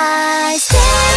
I stand